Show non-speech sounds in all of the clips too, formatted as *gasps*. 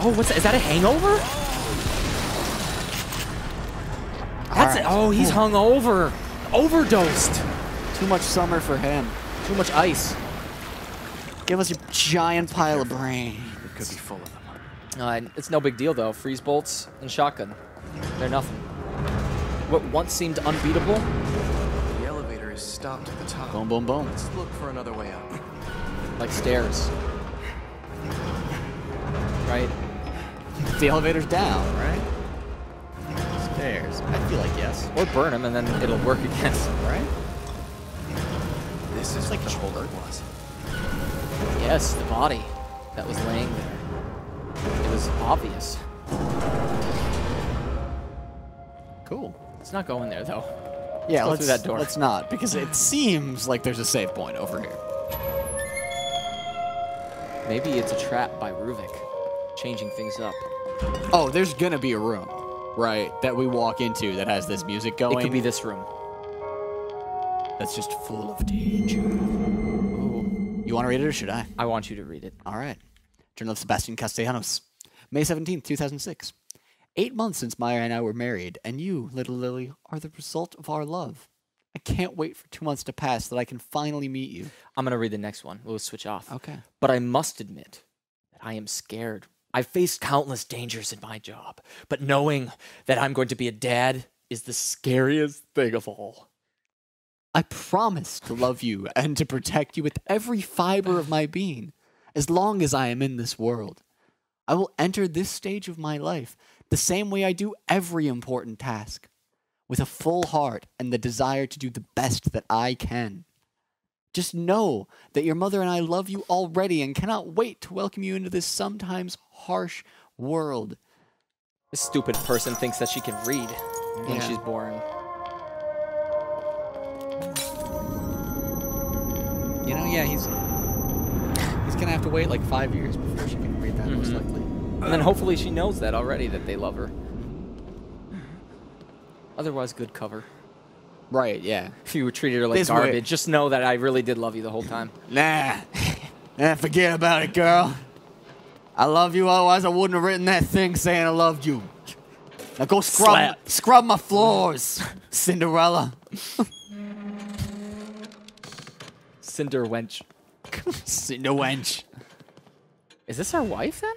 Oh, what's that? Is that a hangover? That's it. Oh, he's hung over. Overdosed. Too much summer for him. Too much ice. Give us a giant pile of brain. It could be full of them. Uh, it's no big deal though. Freeze bolts and shotgun. They're nothing. What once seemed unbeatable, The elevator is stopped at the top. Boom, boom, boom. Let's look for another way up. like stairs. Right? The elevator's down, right? Stairs. I feel like yes. Or burn them and then it'll work again. Right? This is like the it was. Yes, the body that was laying there. It was obvious. Cool. It's not going there though. Yeah, go let's, door. let's not, because it seems like there's a save point over here. Maybe it's a trap by Ruvik, changing things up. Oh, there's gonna be a room, right, that we walk into that has this music going. It could be this room. That's just full of danger. You want to read it or should I? I want you to read it. All right. Journal of Sebastian Castellanos, May 17th, 2006. Eight months since Myra and I were married, and you, little Lily, are the result of our love. I can't wait for two months to pass so that I can finally meet you. I'm gonna read the next one. We'll switch off. Okay. But I must admit that I am scared. I've faced countless dangers in my job, but knowing that I'm going to be a dad is the scariest thing of all. I promise to love you and to protect you with every fiber of my being, as long as I am in this world. I will enter this stage of my life the same way I do every important task, with a full heart and the desire to do the best that I can. Just know that your mother and I love you already and cannot wait to welcome you into this sometimes harsh world. This stupid person thinks that she can read when Yeah. she's born. You know, yeah, he's he's gonna have to wait like five years before she can read that, most Mhm. likely. And then hopefully she knows that already that they love her. Otherwise, good cover. Right, yeah. If you treated her like This way- garbage, just know that I really did love you the whole time. Nah. nah, forget about it, girl. I love you, otherwise I wouldn't have written that thing saying I loved you. Now go scrub Slap. scrub my floors, Cinderella. Cinder wench. Cinder wench. Is this our wife then?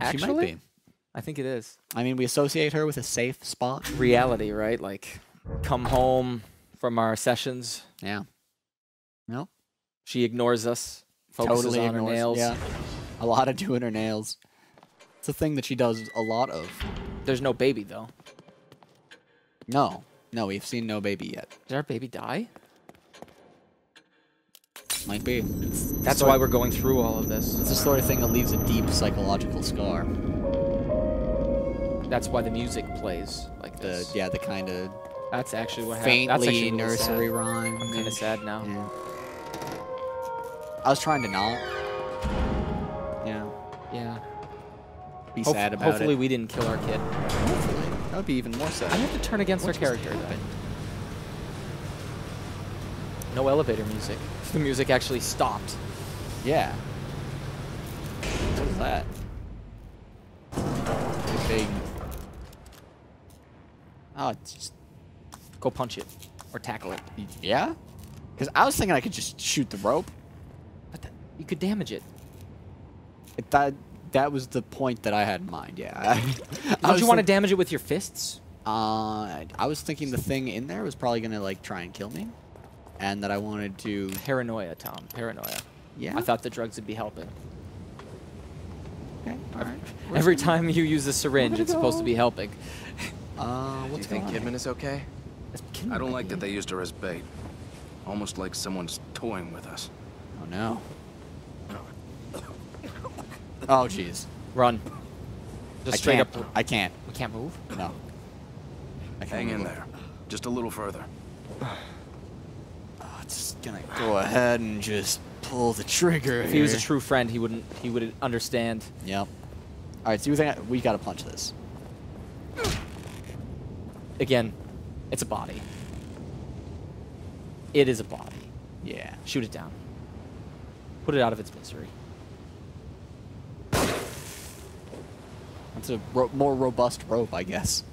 Actually, She might be. I think it is. I mean, we associate her with a safe spot. Reality, right? Like, come home from our sessions. Yeah. No. She ignores us. Focuses totally on her ignores- nails. Yeah. A lot of doing her nails. It's a thing that she does a lot of. There's no baby though. No. No, we've seen no baby yet. Did our baby die? Might be. That's why we're going through all of this. It's the sort of thing that leaves a deep psychological scar. That's why the music plays like The this. yeah, the kind of That's actually what happened. That's faintly actually little nursery sad. rhyme. I'm kind of sad now. Yeah. I was trying to not. Yeah. Yeah. Be Hope- sad about hopefully it. Hopefully we didn't kill our kid. Hopefully. That would be even more sad. I have to turn against our character though. No elevator music. *laughs* The music actually stopped. Yeah. What is that? Big. Oh, it's just. Go punch it or tackle it. Yeah? Because I was thinking I could just shoot the rope. But that, you could damage it. It, that that was the point that I had in mind. Yeah. *laughs* I, I Don't you want to damage it with your fists? Uh, I, I was thinking the thing in there was probably gonna like try and kill me, and that I wanted to. Paranoia, Tom. Paranoia. Yeah. I thought the drugs would be helping. Okay. All right. Every time you use a syringe, gonna it's supposed to be helping. Uh, what's Do you think? Kidman is okay? Is Kidman I don't like that they used her as bait. Almost like someone's toying with us. Oh no. Oh jeez. Run. Just I straight can't. up. I can't. We can't move. No. I can't Hang in move. there. Just a little further. Oh, it's just gonna go ahead and just pull the trigger. If he was a true friend, he wouldn't. He would understand. Yep. All right. So you think I, we gotta punch this? Again, it's a body. It is a body. Yeah. Shoot it down. Put it out of its misery. That's a ro- more robust rope, I guess.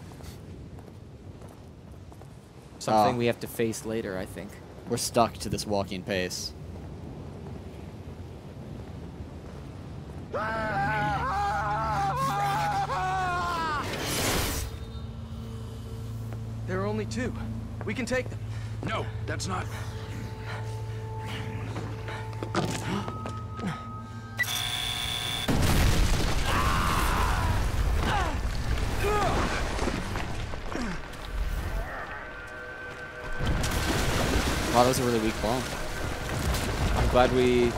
Something Ah. we have to face later, I think. We're stuck to this walking pace. Only two. We can take them. No, that's not. Wow, that was a really weak bomb. I'm glad we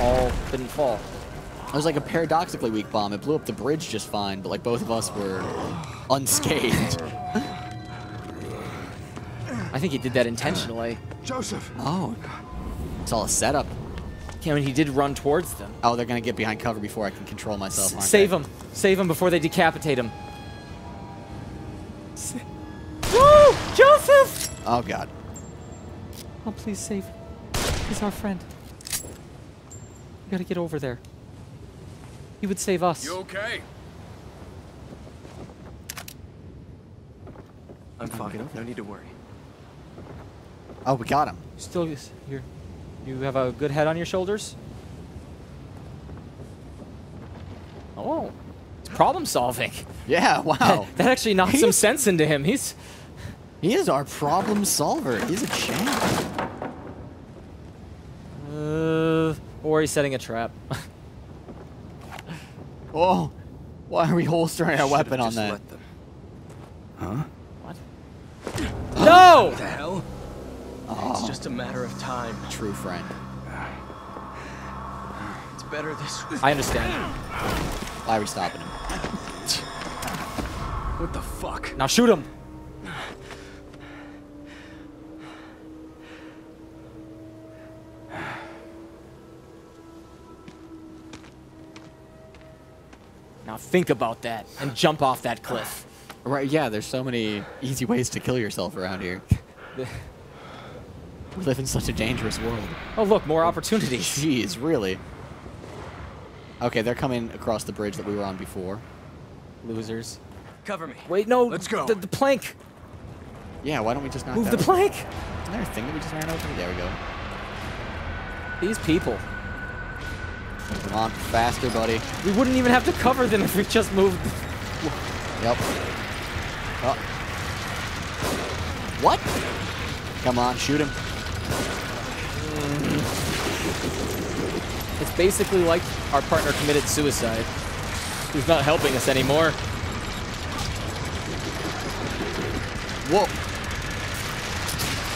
all didn't fall. It was like a paradoxically weak bomb. It blew up the bridge just fine, but like both of us were unscathed. *laughs* I think he did that intentionally. Joseph! Oh. God. It's all a setup. I mean, he did run towards them. Oh, they're gonna get behind cover before I can control myself. aren't Save they? him. Save him before they decapitate him. Sa- Woo! Joseph! Oh god. Oh, please save him. He's our friend. We gotta get over there. He would save us. You okay? I'm fine. No need to worry. Oh, we got him. Still, here. You have a good head on your shoulders? Oh. It's problem solving. *laughs* Yeah. Wow. That actually knocked some sense into him. He's. he is our problem solver. He's a champ. Uh, or he's setting a trap. *laughs* Oh. Why are we holstering our weapon on just that? let them. Huh? what? *gasps* no! The hell? It's just a matter of time. True friend. It's better this way. I understand. Why are we stopping him? What the fuck? Now shoot him. Now think about that and jump off that cliff. Right. Yeah. There's so many easy ways to kill yourself around here. *laughs* We live in such a dangerous world. Oh look, more opportunities. *laughs* Jeez, really? Okay, they're coming across the bridge that we were on before. Losers. Cover me. Wait, no. Let's go. The, the plank. Yeah, why don't we just knock Move that the over? plank. Isn't there a thing that we just ran over? There we go. These people. Come on, faster, buddy. We wouldn't even have to cover them if we just moved. Yep. Oh. What? Come on, shoot him. It's basically like our partner committed suicide. He's not helping us anymore. Whoa.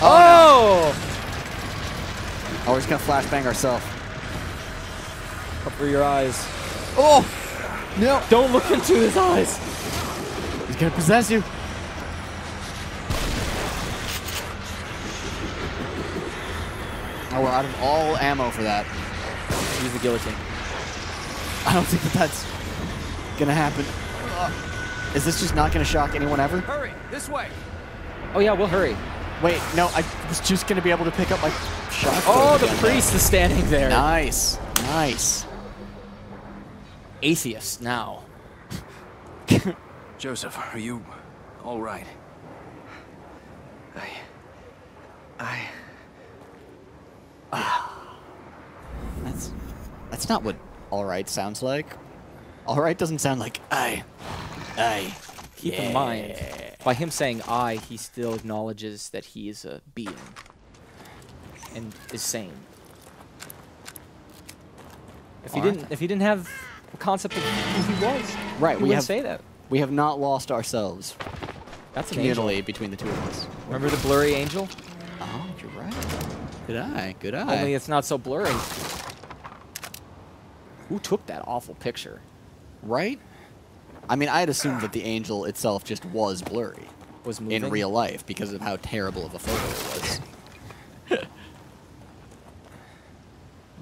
Oh, oh! Oh, we're just gonna flashbang ourselves. Cover your eyes. Oh! No! Don't look into his eyes. He's gonna possess you. Oh, we're out of all ammo for that. Use the guillotine. I don't think that that's gonna happen. Is this just not gonna shock anyone ever? Hurry! This way! Oh yeah, we'll hurry. Wait, no, I was just gonna be able to pick up my shotgun. Oh, the priest is standing there. Nice, nice. Atheist now. *laughs* Joseph, are you all right? I. I. That's that's not what all right sounds like. All right doesn't sound like I, I. Keep in mind, by him saying I, he still acknowledges that he is a being and is sane. If he Alright. didn't, if he didn't have a concept of who he was, Right, he we have say that. we have not lost ourselves That's an angel. between the two of us. Remember the blurry angel? Oh, you're right. Good eye, good eye. Only it's not so blurry. Who took that awful picture? right? I mean, I had assumed that the angel itself just was blurry Was moving in real life because of how terrible of a photo it was.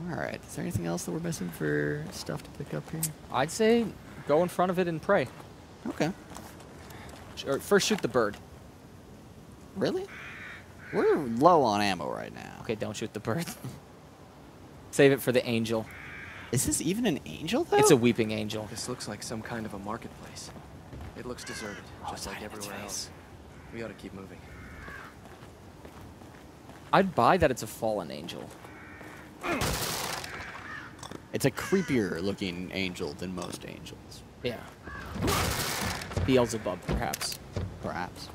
*laughs* All right. Is there anything else that we're missing for stuff to pick up here? I'd say go in front of it and pray. Okay. Or first shoot the bird. Really? We're low on ammo right now. Okay, don't shoot the bird. *laughs* Save it for the angel. Is this even an angel though? It's a weeping angel. This looks like some kind of a marketplace. It looks deserted, Oh, just like everywhere else. We ought to keep moving. I'd buy that it's a fallen angel. It's a creepier looking angel than most angels, Yeah. Beelzebub, perhaps. perhaps.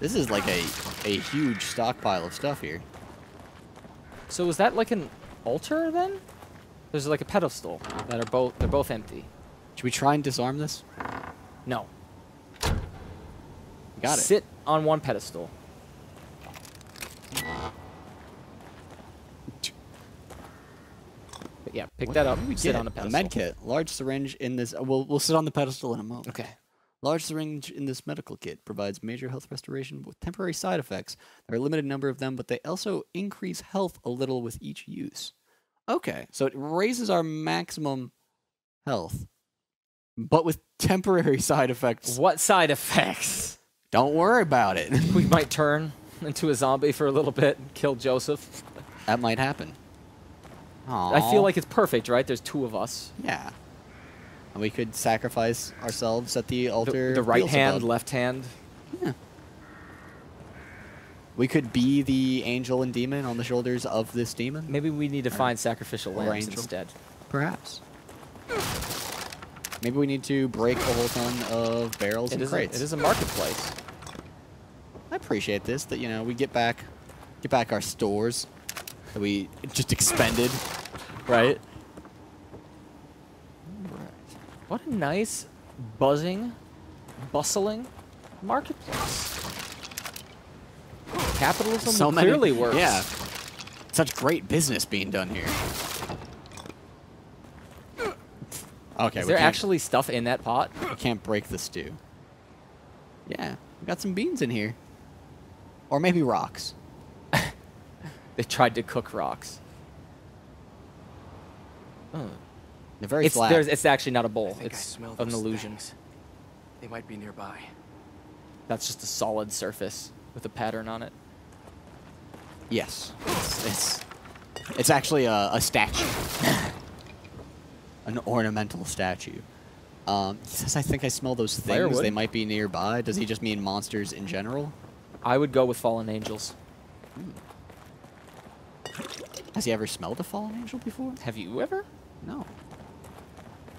This is like a a huge stockpile of stuff here. So is that like an altar then? There's like a pedestal that are both they're both empty. Should we try and disarm this? No. Got it. Sit on one pedestal. But yeah, pick What- that up. we sit get? on a A pedestal. med kit. Large syringe in this. uh, We'll we'll sit on the pedestal in a moment. Okay. Large syringe in this medical kit provides major health restoration with temporary side effects. There are a limited number of them, but they also increase health a little with each use. Okay, so it raises our maximum health, but with temporary *laughs* side effects. What side effects? Don't worry about it. *laughs* We might *laughs* turn into a zombie for a little bit and kill Joseph. that might happen. I feel like it's perfect, right? There's two of us. yeah. And we could sacrifice ourselves at the The, altar. the of right hand, Beelzebub. left hand. Yeah. We could be the angel and demon on the shoulders of this demon. Maybe we need to find sacrificial or lambs angel. instead. Perhaps. Maybe we need to break a whole ton of barrels It and is, a, crates. it is a marketplace. I appreciate this that you know we get back, get back our stores that we just expended. Right? What a nice, buzzing, bustling marketplace. Capitalism so many, clearly works. Yeah, such great business being done here. Okay, Is we there actually stuff in that pot? we can't break the stew. Yeah, we got some beans in here, or maybe rocks. *laughs* They tried to cook rocks. Oh. They're very It's, flat. there's, it's actually not a bowl. It's smell an illusion. things. They might be nearby. That's just a solid surface with a pattern on it. Yes. It's it's, it's actually a, a statue. An ornamental statue. Um, he says, I think I smell those things. They might be nearby. Does he just mean monsters in general? I would go with fallen angels. Has he ever smelled a fallen angel before? Have you ever? No.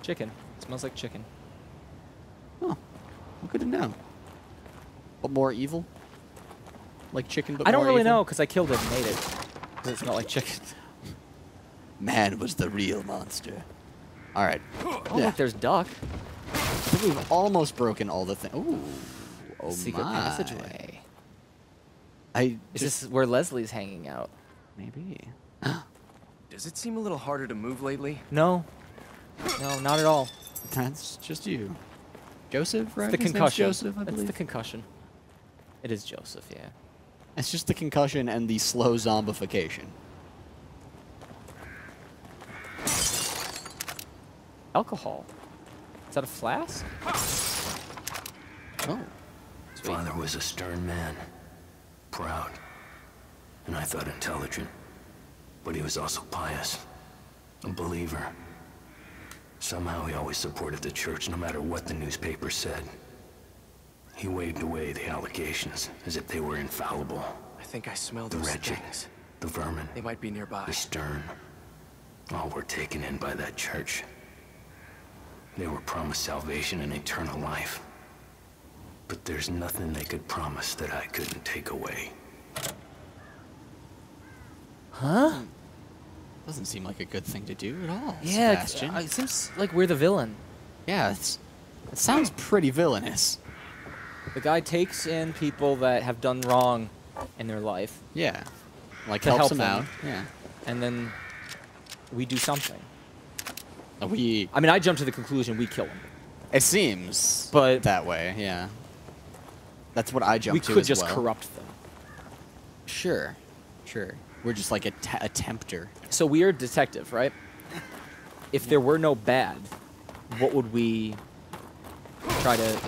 Chicken. It smells like chicken. Oh, well, good to know. But more evil? Like chicken, but I don't really evil? know because I killed it and ate it. It's not like chicken? *laughs* Man was the real monster. All right. *gasps* Oh, Yeah. look, there's duck. I think we've almost broken all the things. Ooh. Oh Secret my. passageway. I Is just this where Leslie's hanging out? maybe. *gasps* Does it seem a little harder to move lately? No. No, not at all. That's just you. Joseph, right? the His name's concussion. Joseph, I That's believe. the concussion. It is Joseph, yeah. It's just the concussion and the slow zombification. Alcohol. Is that a flask? Oh. Father was a stern man, proud, and I thought intelligent. But he was also pious, a believer. Somehow he always supported the church no matter what the newspaper said. He waved away the allegations as if they were infallible. I think I smell The those wretched, things. the vermin, They might be nearby. the stern, all were taken in by that church. They were promised salvation and eternal life. But there's nothing they could promise that I couldn't take away. Huh? Doesn't seem like a good thing to do at all. Yeah, Sebastian. Uh, it seems like we're the villain. yeah, it's, it sounds pretty villainous. The guy takes in people that have done wrong in their life, Yeah. Like helps help them them. out. Yeah. and then we do something. We. I mean, I jump to the conclusion we kill him. It seems, But- that way. Yeah. That's what I jumped we to could just well. corrupt them. Sure. Sure. We're just like a, a tempter. So we are a detective, right? If there were no bad, what would we try to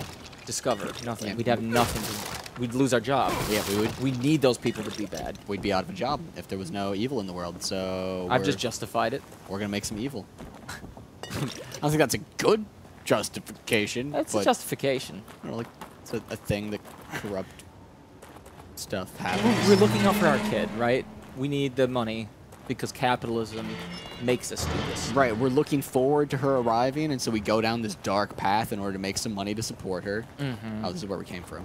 discover? Nothing. Yeah. We'd have nothing to we'd lose our job. Yeah, we would. We need those people to be bad. We'd be out of a job if there was no evil in the world. So I've just justified it. we're gonna make some evil. *laughs* I don't think that's a good justification. That's a justification. you know, like it's a, a thing that corrupt stuff happens. We're looking out for our kid, right? We need the money because capitalism makes us do this. Right, we're looking forward to her arriving, and so we go down this dark path in order to make some money to support her. Mhm. Oh, this is where we came from.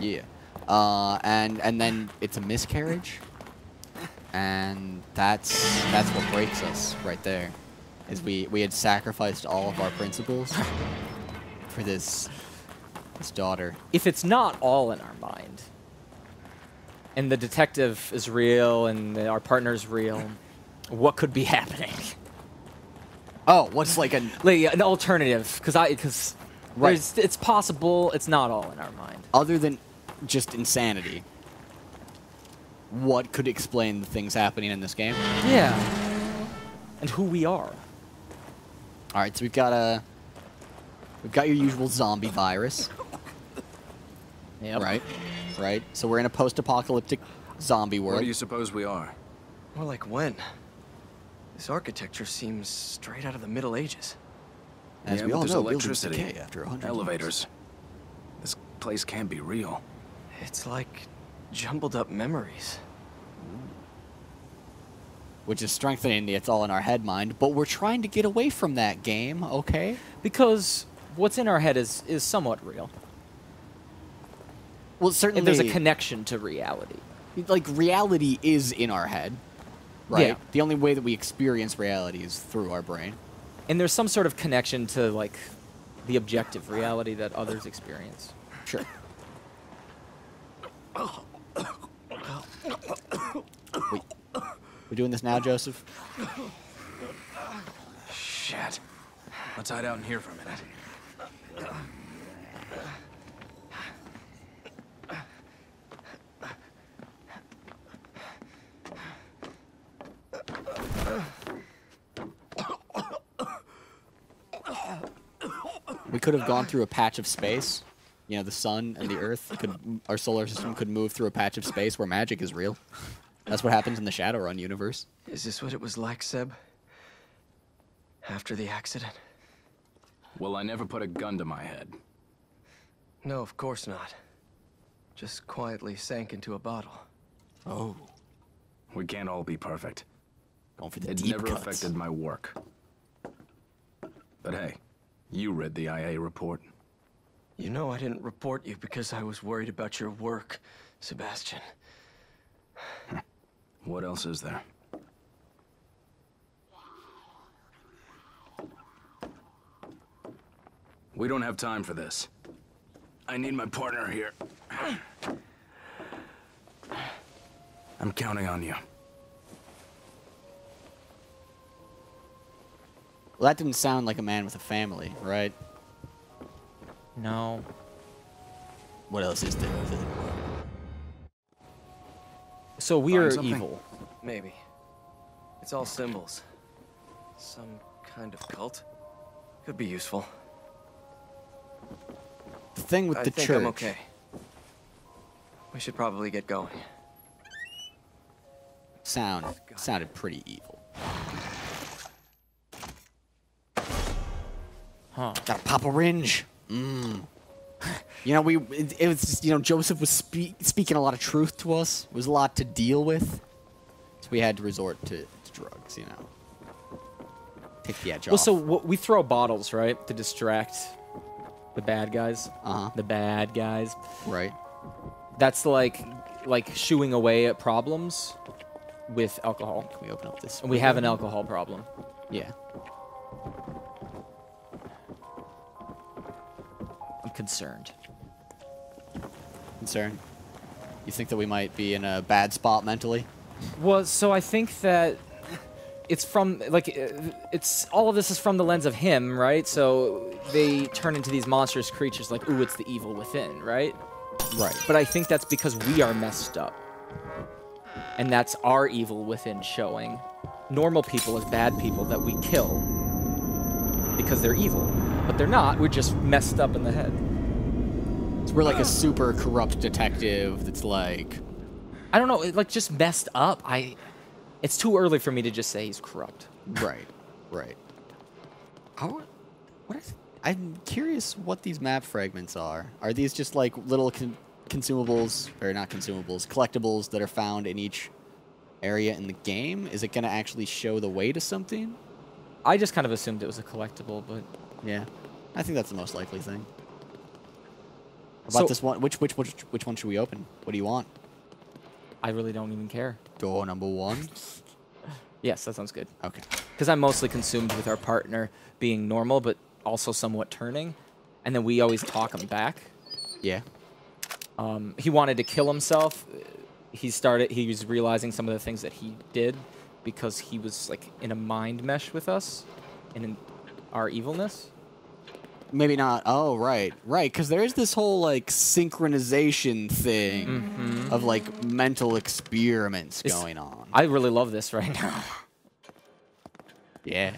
Yeah, uh, and and then it's a miscarriage, and that's that's what breaks us right there. Is we we had sacrificed all of our principles *laughs* for this this daughter. If it's not all in our mind, and the detective is real and the, our partner's real, what could be happening? Oh, what's like a Like an alternative, because I because Right. it's possible it's not all in our mind. other than just insanity? What could explain the things happening in this game? Yeah. And who we are. All right, so we've got a we've got your usual zombie virus, Yep. right? Right. So we're in a post-apocalyptic zombie Where world. do you suppose we are? More like when? This architecture seems straight out of the Middle Ages. As yeah, we but all there's know, electricity, decay after hundred elevators. This place can't be real. It's like jumbled up memories. which is strengthening the "it's all in our head" mind. But we're trying to get away from that game, okay? Because what's in our head is is somewhat real. Well, certainly And there's a connection to reality. like reality is in our head, right? Yeah. The only way that we experience reality is through our brain. And there's some sort of connection to like the objective reality that others experience. Sure. Wait, we're doing this now, Joseph? Shit. Let's hide out in here for a minute. We could have gone through a patch of space. You know, the sun and the earth could, our solar system could move through a patch of space where magic is real. That's what happens in the Shadowrun universe. Is this what it was like, Seb? After the accident? Well, I never put a gun to my head. No, of course not. Just quietly sank into a bottle. Oh, We can't all be perfect. going for the It deep never cuts. affected my work. But hey, you read the IA report. You know I didn't report you because I was worried about your work, Sebastian. *laughs* What else is there? We don't have time for this. I need my partner here. *clears throat* I'm counting on you. Well, that didn't sound like a man with a family, right? No. What else is there? So we Find are something? evil. Maybe. It's all symbols. Some kind of cult. Could be useful. The thing with I the think church. I'm okay. We should probably get going. Sound sounded pretty evil. Huh. Gotta pop a ringe. Mmm. You know, we it, it was just, you know Joseph was spe- speaking a lot of truth to us. It was a lot to deal with, so we had to resort to, to drugs. You know, take the edge Well, off. so we throw bottles, right, to distract the bad guys. Uh-huh. The bad guys. right. That's like like shooing away at problems with alcohol. Can we open up this? And we have an alcohol problem. Yeah. I'm concerned. You think that we might be in a bad spot mentally? Well, so I think that it's from like uh, it's all of this is from the lens of him, right? So they turn into these monstrous creatures like, ooh, it's the evil within, right? Right. But I think that's because we are messed up. And that's our evil within showing. Normal people as bad people that we kill because they're evil. But they're not, we're just messed up in the head. So we're like a super corrupt detective that's like, I don't know, it, like just messed up. I. It's too early for me to just say he's corrupt. right, right. How, what is, I'm curious what these map fragments are. Are these just like little con- consumables, or not consumables, collectibles that are found in each area in the game? Is it going to actually show the way to something? I just kind of assumed it was a collectible, but Yeah, I think that's the most likely thing. About So- this one, which which which which one should we open? What do you want? I really don't even care. Door number one. *laughs* Yes, that sounds good. Okay. Because I'm mostly consumed with our partner being normal, but also somewhat turning, and then we always talk him back. Yeah. Um, he wanted to kill himself. He started. He was realizing some of the things that he did because he was like in a mind mesh with us, and in our evilness. Maybe not. Oh, right, right. Because there is this whole like synchronization thing mm-hmm. of like mental experiments It's- going on. I really love this right now, yeah.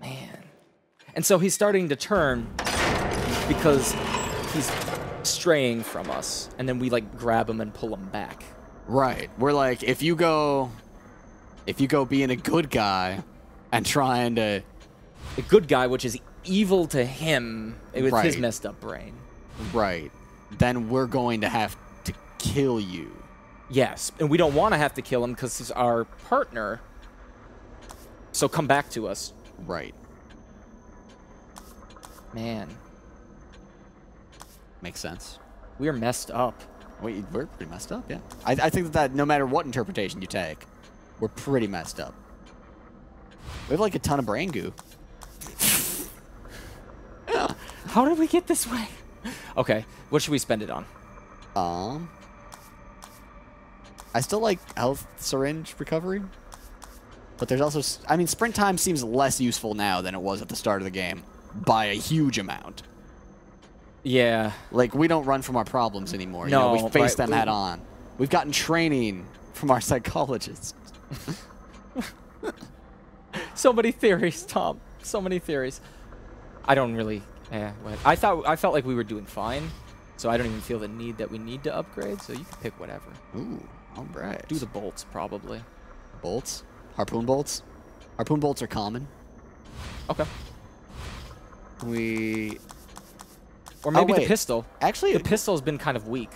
man. And so he's starting to turn because he's straying from us, and then we like grab him and pull him back. Right. We're like, if you go, if you go being a good guy and trying to, A good guy, which is evil to him with his messed up brain. right, then we're going to have to kill you. Yes, and we don't want to have to kill him because he's our partner. So come back to us, Right. man. Makes sense. We're messed up. We, we're pretty messed up, yeah. I, I think that, that no matter what interpretation you take, we're pretty messed up. We have like a ton of brain goo. How did we get this way? *laughs* Okay, what should we spend it on? Um, I still like health syringe recovery, but there's also I mean, sprint time seems less useful now than it was at the start of the game by a huge amount. Yeah, Like we don't run from our problems anymore. you know, No, we face right. them head on. We've gotten training from our *laughs* psychologists. *laughs* so many theories, Tom. So many theories. I don't really. Yeah, I thought I felt like we were doing fine, so I don't even feel the need that we need to upgrade. So you can pick whatever. Ooh, all right. Do the bolts probably. bolts, harpoon bolts. Harpoon bolts are common. Okay. We Or oh, maybe the pistol. actually, The pistol's been kind of weak.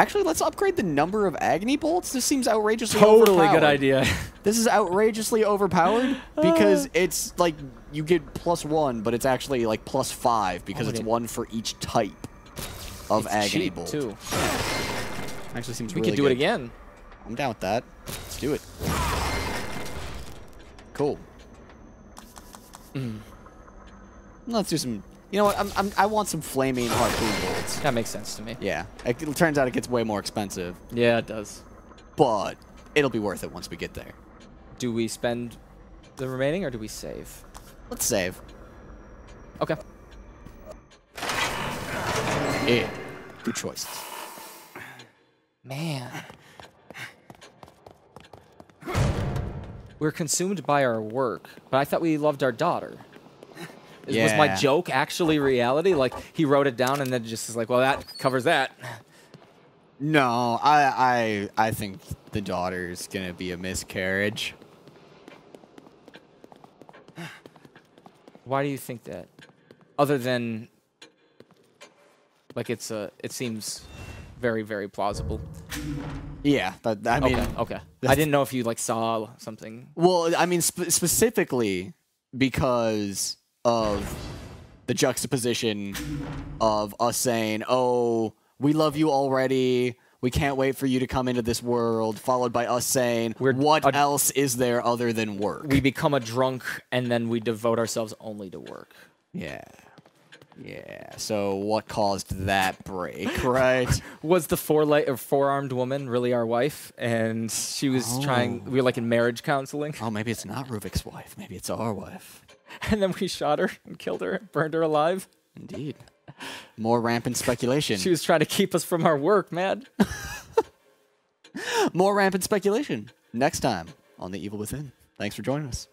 Actually, let's upgrade the number of agony bolts. This seems outrageously Totally good idea. *laughs* This is outrageously overpowered because it's like you get plus one, but it's actually like plus five because Oh, it's it- one for each type of It's agony cheap bolt. too. Actually, seems We really could do it again. I'm down with that. Let's do it. Cool. Mm. Let's do some. You know what? I'm, I'm, I want some flaming harpoon bolts. That makes sense to me. Yeah. It, it turns out it gets way more expensive, Yeah, it does. but it'll be worth it once we get there. Do we spend the remaining or do we save? Let's save. Okay. Yeah. Good choices. Man. We're consumed by our work, but I thought we loved our daughter. Is- Was my joke actually reality? Like he wrote it down and then just is like, well, that covers that. No, I I I think the daughter's gonna be a miscarriage. Why do you think that? Other than, like it's a, it seems very very plausible. Yeah, but I mean, okay, okay. I didn't know if you like saw something. well, I mean sp- specifically because of the juxtaposition of us saying, "Oh, we love you already. We can't wait for you to come into this world," followed by us saying, We're "What a- else is there other than work?" We become a drunk and then we devote ourselves only to work. yeah. Yeah. So what caused that break, *laughs* right? was the four leg or four armed woman really our wife? And she was trying. Oh. We were like in marriage counseling, oh, maybe it's not Ruvik's wife. Maybe it's our wife. *laughs* and then we shot her and killed her, burned her alive. Indeed. More rampant speculation. She was trying to keep us from our work, man. *laughs* More rampant speculation. Next time on The Evil Within. Thanks for joining us.